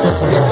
Gracias.